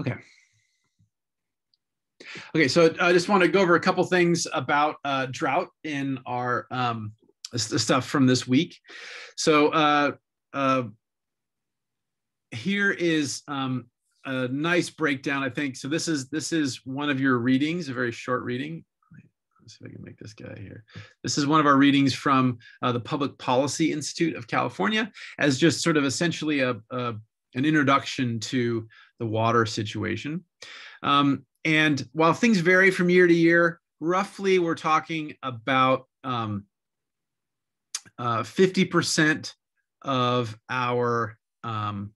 Okay. Okay, so I just want to go over a couple things about uh, drought in our um, stuff from this week. So uh, uh, here is um, a nice breakdown, I think. So this is this is one of your readings, a very short reading. Let's see if I can make this guy here. This is one of our readings from uh, the Public Policy Institute of California, as just sort of essentially a, a an introduction to the water situation. Um, and while things vary from year to year, roughly we're talking about um, uh, 50% of our, um,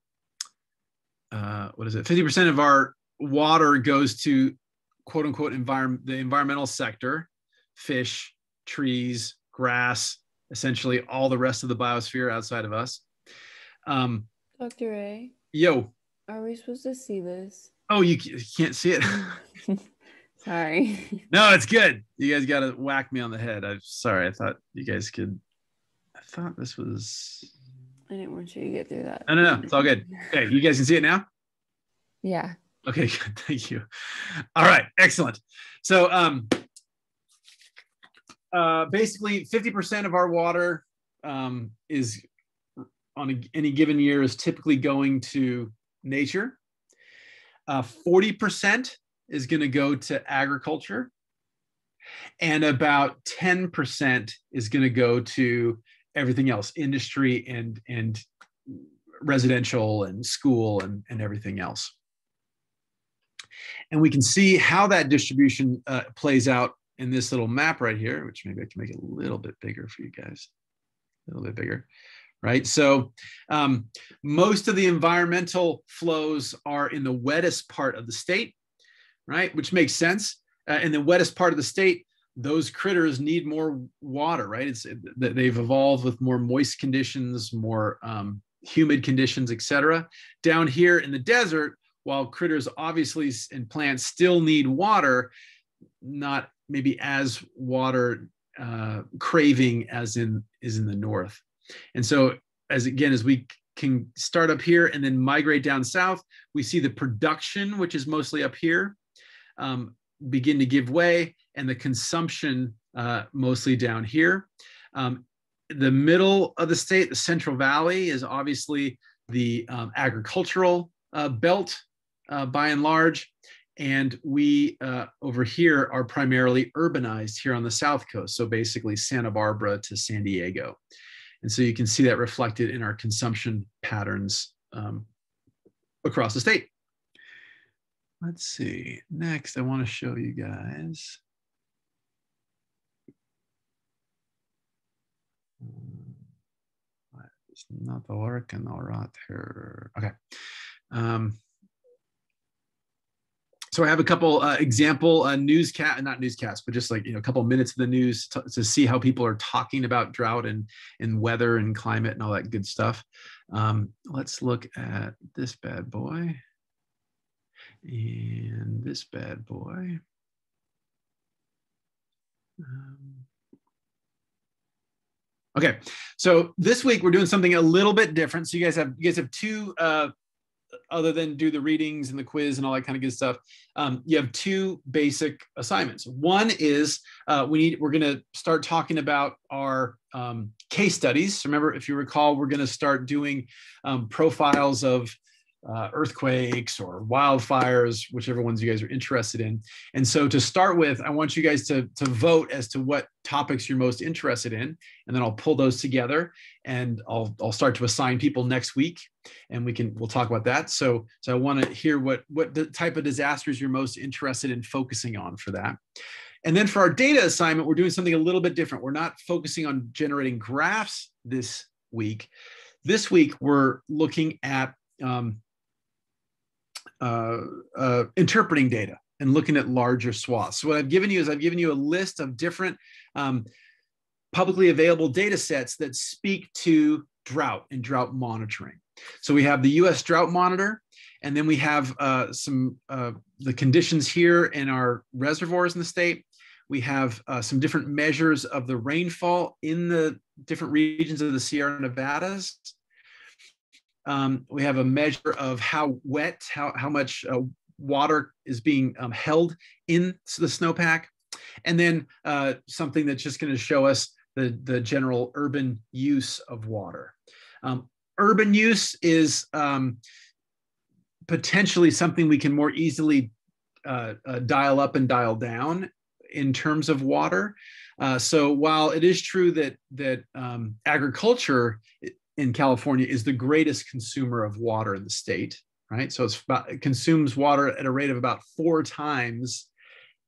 uh, what is it? 50% of our water goes to quote unquote environment, the environmental sector, fish, trees, grass, essentially all the rest of the biosphere outside of us. Um, Dr. A. Yo. Are we supposed to see this? Oh, you, can't see it. sorry. No, it's good. You guys got to whack me on the head. I'm sorry. I thought you guys could. I thought this was. I didn't want you to get through that. No, no, no. It's all good. Okay, you guys can see it now. Yeah. Okay, good. Thank you. All right, excellent. So, um, uh, basically, 50% of our water um, is on a, any given year is typically going to nature. Uh, 40% is going to go to agriculture. And about 10% is going to go to everything else industry and, and residential and school and, and everything else. And we can see how that distribution uh, plays out in this little map right here, which maybe I can make it a little bit bigger for you guys, a little bit bigger right? So um, most of the environmental flows are in the wettest part of the state, right? Which makes sense. Uh, in the wettest part of the state, those critters need more water, right? It's they've evolved with more moist conditions, more um, humid conditions, etc. Down here in the desert, while critters obviously and plants still need water, not maybe as water uh, craving as in is in the north. And so as again, as we can start up here and then migrate down south, we see the production, which is mostly up here, um, begin to give way and the consumption uh, mostly down here. Um, the middle of the state, the Central Valley, is obviously the um, agricultural uh, belt uh, by and large. And we uh, over here are primarily urbanized here on the South Coast. So basically Santa Barbara to San Diego. And so you can see that reflected in our consumption patterns um, across the state. Let's see. Next, I want to show you guys. It's not working all right here. Okay. Um, so I have a couple uh, example uh, newscast, not newscast, but just like you know a couple minutes of the news to, to, see how people are talking about drought and and weather and climate and all that good stuff. Um, let's look at this bad boy and this bad boy. Um, okay, so this week we're doing something a little bit different. So you guys have you guys have two uh, other than do the readings and the quiz and all that kind of good stuff, um, you have two basic assignments. One is uh, we need we're going to start talking about our um, case studies. Remember, if you recall, we're going to start doing um, profiles of uh, earthquakes or wildfires, whichever ones you guys are interested in. And so to start with, I want you guys to, to vote as to what topics you're most interested in. And then I'll pull those together and I'll, I'll start to assign people next week and we can, we'll talk about that. So, so I want to hear what, what the type of disasters you're most interested in focusing on for that. And then for our data assignment, we're doing something a little bit different. We're not focusing on generating graphs this week. This week, we're looking at um, uh, uh, interpreting data and looking at larger swaths. So what I've given you is I've given you a list of different um, publicly available data sets that speak to drought and drought monitoring. So we have the US Drought Monitor, and then we have uh, some uh, the conditions here in our reservoirs in the state. We have uh, some different measures of the rainfall in the different regions of the Sierra Nevadas um, we have a measure of how wet, how, how much uh, water is being um, held in the snowpack. And then uh, something that's just going to show us the, the general urban use of water. Um, urban use is um, potentially something we can more easily uh, uh, dial up and dial down in terms of water. Uh, so while it is true that that um, agriculture in California is the greatest consumer of water in the state, right? So about, it consumes water at a rate of about four times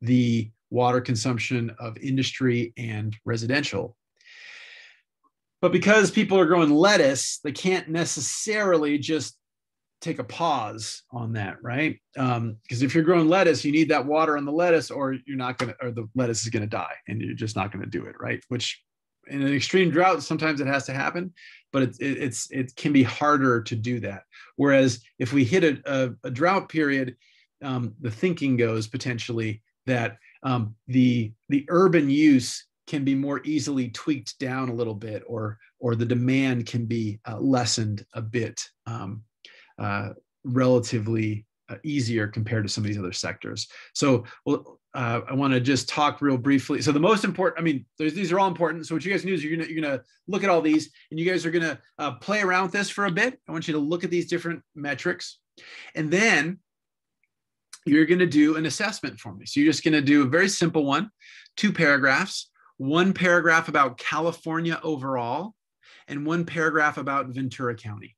the water consumption of industry and residential. But because people are growing lettuce, they can't necessarily just take a pause on that, right? Because um, if you're growing lettuce, you need that water on the lettuce, or you're not to, or the lettuce is to die, and you're just not to do it, right? Which, in an extreme drought, sometimes it has to happen, but it, it, it's it can be harder to do that. Whereas if we hit a, a, a drought period, um, the thinking goes potentially that um, the the urban use can be more easily tweaked down a little bit, or or the demand can be uh, lessened a bit um, uh, relatively uh, easier compared to some of these other sectors. So well, uh, I want to just talk real briefly. So the most important, I mean, these are all important. So what you guys do is you're gonna you're gonna look at all these, and you guys are gonna uh, play around with this for a bit. I want you to look at these different metrics, and then you're gonna do an assessment for me. So you're just gonna do a very simple one, two paragraphs, one paragraph about California overall, and one paragraph about Ventura County.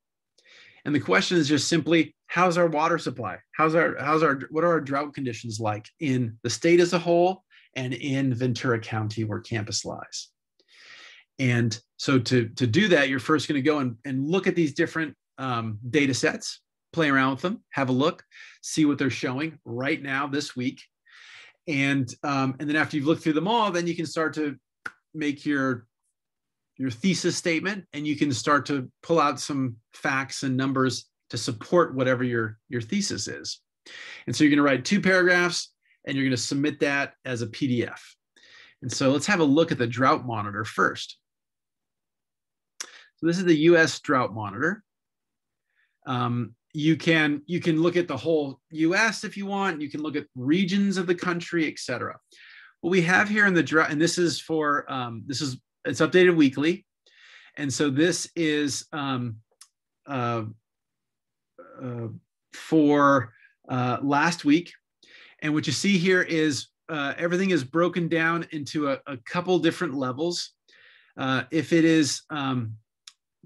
And the question is just simply, how's our water supply? How's our, how's our, what are our drought conditions like in the state as a whole and in Ventura County where campus lies? And so to, to do that, you're first going to go and, and look at these different um, data sets, play around with them, have a look, see what they're showing right now this week. And, um, and then after you've looked through them all, then you can start to make your your thesis statement and you can start to pull out some facts and numbers to support whatever your, your thesis is. And so you're going to write two paragraphs and you're going to submit that as a PDF. And so let's have a look at the drought monitor first. So this is the US drought monitor. Um, you can you can look at the whole US if you want. You can look at regions of the country, etc. What we have here in the drought, and this is for um, this is it's updated weekly. And so this is um, uh, uh, for uh, last week. And what you see here is uh, everything is broken down into a, a couple different levels. Uh, if it is um,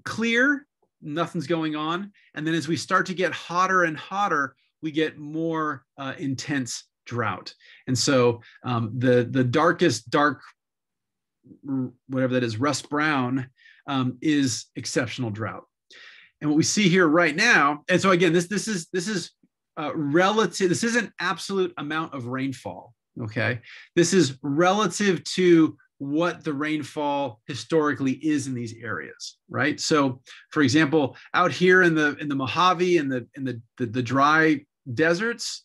clear, nothing's going on. And then as we start to get hotter and hotter, we get more uh, intense drought. And so um, the, the darkest dark whatever that is, Russ brown, um, is exceptional drought. And what we see here right now, and so again, this this is this is uh, relative. This is an absolute amount of rainfall. Okay, this is relative to what the rainfall historically is in these areas, right? So, for example, out here in the in the Mojave and the in the the, the dry deserts,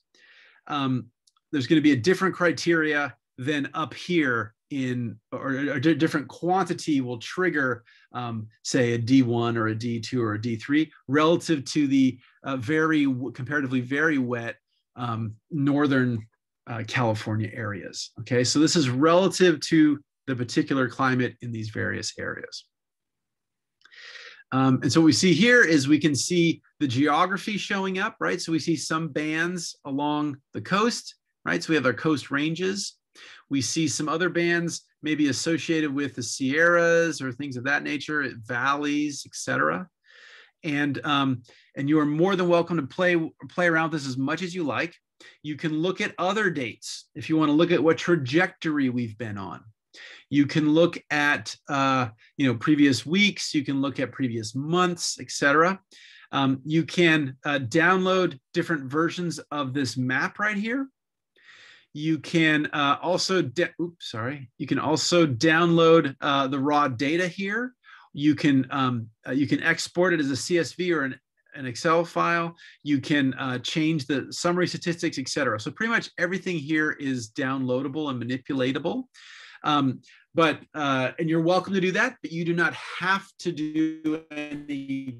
um, there's going to be a different criteria than up here in or a different quantity will trigger um, say a d1 or a d2 or a d3 relative to the uh, very comparatively very wet um, northern uh, california areas okay? So this is relative to the particular climate in these various areas. Um, and so what we see here is we can see the geography showing up right? So we see some bands along the coast right? So we have our coast ranges we see some other bands maybe associated with the Sierras or things of that nature, valleys, etc. And um, and you are more than welcome to play play around with this as much as you like. You can look at other dates if you want to look at what trajectory we've been on. You can look at uh, you know previous weeks. You can look at previous months, etc. Um, you can uh, download different versions of this map right here you can uh, also, oops, sorry. You can also download uh, the raw data here. You can um, uh, you can export it as a CSV or an, an Excel file. You can uh, change the summary statistics, etc. So pretty much everything here is downloadable and manipulatable. Um, but uh, and you're welcome to do that, but you do not have to do any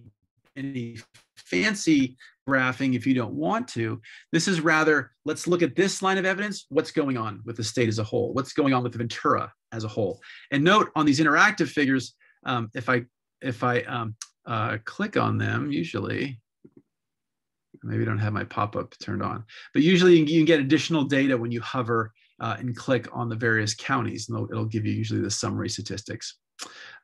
any fancy graphing if you don't want to. This is rather, let's look at this line of evidence. What's going on with the state as a whole? What's going on with Ventura as a whole? And note on these interactive figures, um, if I if I um, uh, click on them, usually, maybe I don't have my pop-up turned on, but usually you can get additional data when you hover uh, and click on the various counties, and it'll, it'll give you usually the summary statistics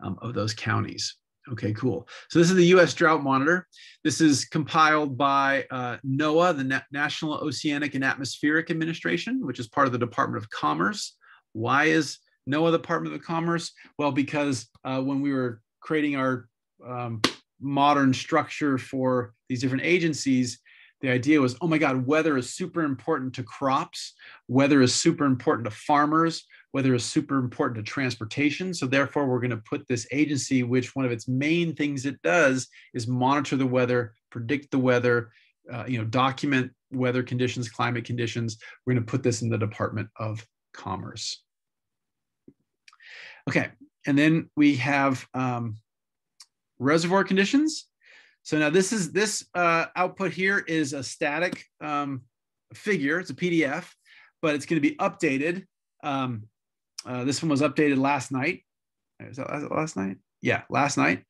um, of those counties. Okay, cool. So this is the U.S. Drought Monitor. This is compiled by uh, NOAA, the Na National Oceanic and Atmospheric Administration, which is part of the Department of Commerce. Why is NOAA the Department of Commerce? Well, because uh, when we were creating our um, modern structure for these different agencies, the idea was, oh my God, weather is super important to crops, weather is super important to farmers, weather is super important to transportation. So therefore, we're going to put this agency, which one of its main things it does is monitor the weather, predict the weather, uh, you know, document weather conditions, climate conditions. We're going to put this in the Department of Commerce. Okay, and then we have um, reservoir conditions. So now this is this uh, output here is a static um, figure. It's a PDF, but it's going to be updated. Um, uh, this one was updated last night. Is that last night? Yeah, last night.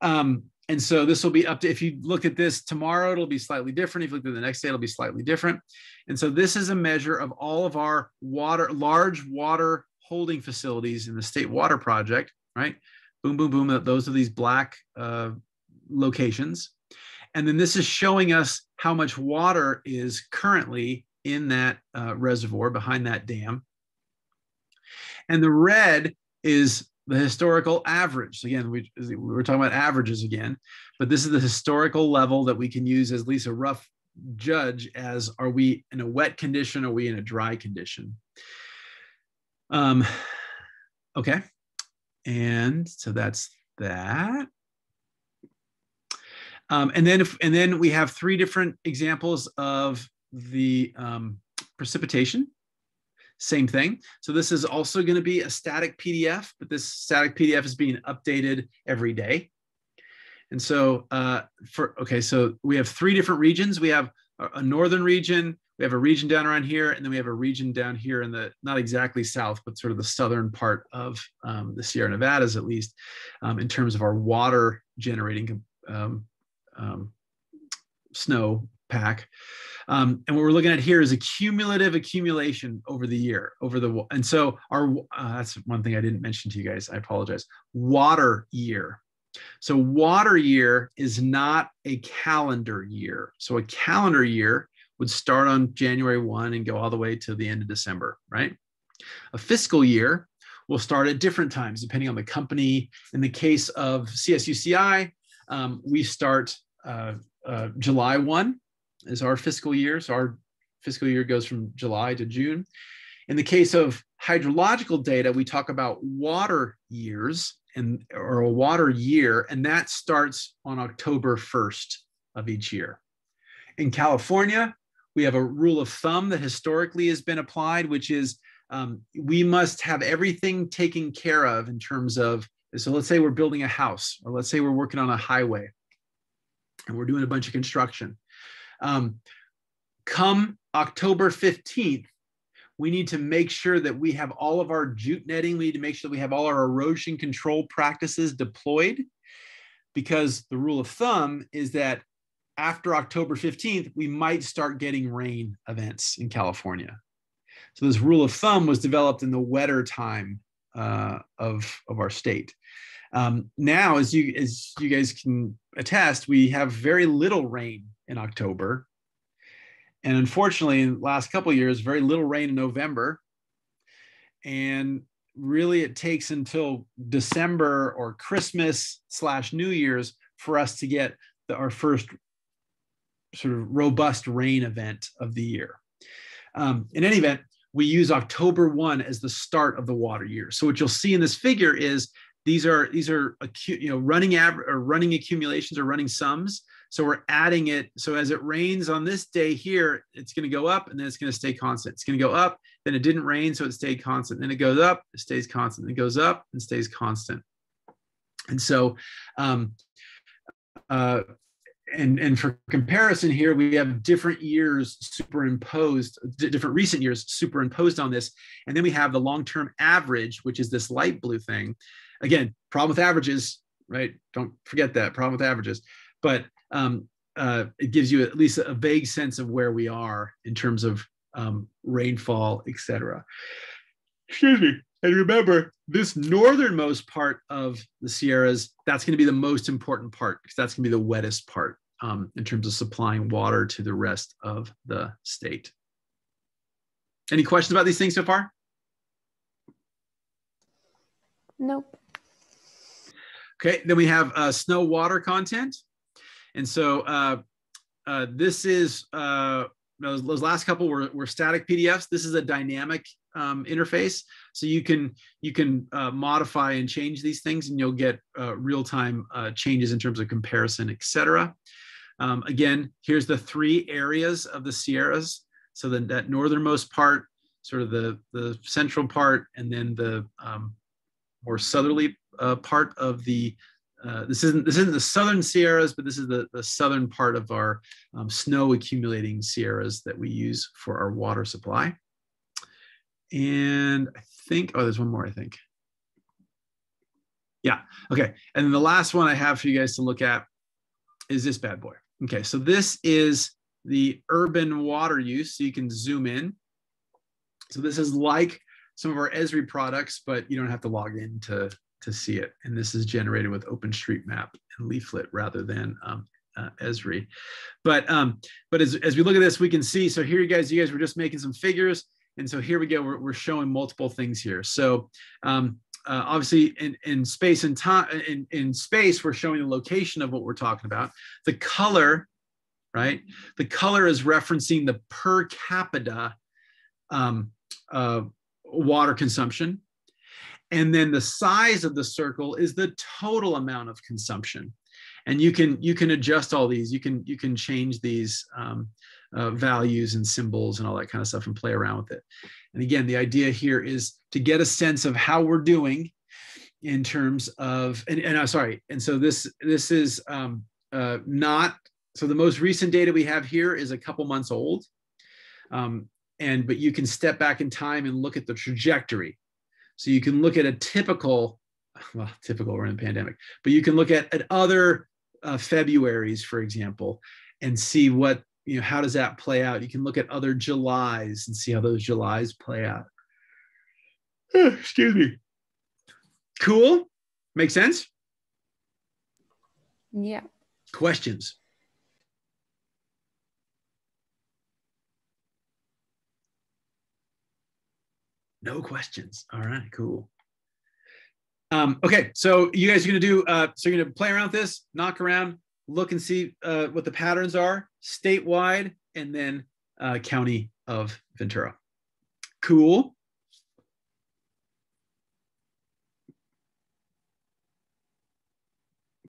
Um, and so this will be up to, if you look at this tomorrow, it'll be slightly different. If you look at the next day, it'll be slightly different. And so this is a measure of all of our water, large water holding facilities in the state water project, right? Boom, boom, boom. Those are these black uh, locations. And then this is showing us how much water is currently in that uh, reservoir behind that dam. And the red is the historical average. Again, we, we're talking about averages again, but this is the historical level that we can use as least a rough judge as are we in a wet condition, are we in a dry condition? Um, okay, and so that's that. Um, and then if, and then we have three different examples of the um, precipitation. Same thing. So this is also going to be a static PDF, but this static PDF is being updated every day. And so uh, for okay, so we have three different regions. We have a northern region, we have a region down around here, and then we have a region down here in the not exactly south, but sort of the southern part of um, the Sierra Nevadas, at least, um, in terms of our water generating um, um, snow pack. Um, and what we're looking at here is a cumulative accumulation over the year, over the and so our uh, that's one thing I didn't mention to you guys. I apologize. Water year. So water year is not a calendar year. So a calendar year would start on January 1 and go all the way to the end of December, right? A fiscal year will start at different times depending on the company. In the case of CSUCI, um, we start uh, uh, July 1 is our fiscal year. So our fiscal year goes from July to June. In the case of hydrological data, we talk about water years and or a water year, and that starts on October 1st of each year. In California, we have a rule of thumb that historically has been applied, which is um, we must have everything taken care of in terms of so let's say we're building a house or let's say we're working on a highway and we're doing a bunch of construction. Um, come October 15th, we need to make sure that we have all of our jute netting. We need to make sure that we have all our erosion control practices deployed because the rule of thumb is that after October 15th, we might start getting rain events in California. So this rule of thumb was developed in the wetter time uh, of, of our state. Um, now, as you as you guys can attest, we have very little rain in October, and unfortunately, in the last couple years, very little rain in November, and really it takes until December or Christmas slash New Year's for us to get the, our first sort of robust rain event of the year. Um, in any event, we use October 1 as the start of the water year. So what you'll see in this figure is these are these are you know running average or running accumulations or running sums. So we're adding it. So as it rains on this day here, it's going to go up and then it's going to stay constant. It's going to go up. Then it didn't rain, so it stayed constant. Then it goes up, it stays constant. It goes up and stays constant. And so, um, uh, and and for comparison here, we have different years superimposed, different recent years superimposed on this, and then we have the long-term average, which is this light blue thing. Again, problem with averages, right? Don't forget that problem with averages, but um, uh, it gives you at least a vague sense of where we are in terms of um, rainfall, etc. Excuse me. And remember, this northernmost part of the Sierras, that's going to be the most important part because that's going to be the wettest part um, in terms of supplying water to the rest of the state. Any questions about these things so far? Nope. Okay, then we have uh, snow water content. And so uh, uh, this is, uh, those, those, last couple were, were static PDFs. This is a dynamic um, interface. So you can you can uh, modify and change these things and you'll get uh, real-time uh, changes in terms of comparison, etc. Um, again, here's the three areas of the Sierras. So then that northernmost part, sort of the, the central part, and then the um, more southerly uh, part of the uh, this isn't this isn't the southern Sierras, but this is the, the southern part of our um, snow accumulating Sierras that we use for our water supply. And I think, oh, there's one more, I think. Yeah, okay. And the last one I have for you guys to look at is this bad boy. Okay, so this is the urban water use. So you can zoom in. So this is like some of our Esri products, but you don't have to log in to, to see it. And this is generated with OpenStreetMap and Leaflet rather than um, uh, Esri. But um, but as, as we look at this, we can see, so here you guys, you guys were just making some figures. And so here we go, we're, we're showing multiple things here. So um, uh, obviously in, in space and time, in, in space, we're showing the location of what we're talking about. The color, right? The color is referencing the per capita um, uh, water consumption. And then the size of the circle is the total amount of consumption. And you can you can adjust all these. You can you can change these um, uh, values and symbols and all that kind of stuff and play around with it. And again, the idea here is to get a sense of how we're doing in terms of, and, and I'm uh, sorry, and so this this is um, uh, not, so the most recent data we have here is a couple months old. Um, and, but you can step back in time and look at the trajectory. So you can look at a typical, well, typical, we're in a pandemic, but you can look at, at other uh, Februaries, for example, and see what you know, how does that play out? You can look at other Julys and see how those Julys play out. Excuse me. Cool. Make sense? Yeah. Questions? No questions. All right, cool. Um, okay, so you guys are gonna do, uh, so you're gonna play around with this, knock around, look and see uh, what the patterns are statewide and then uh, county of Ventura. Cool.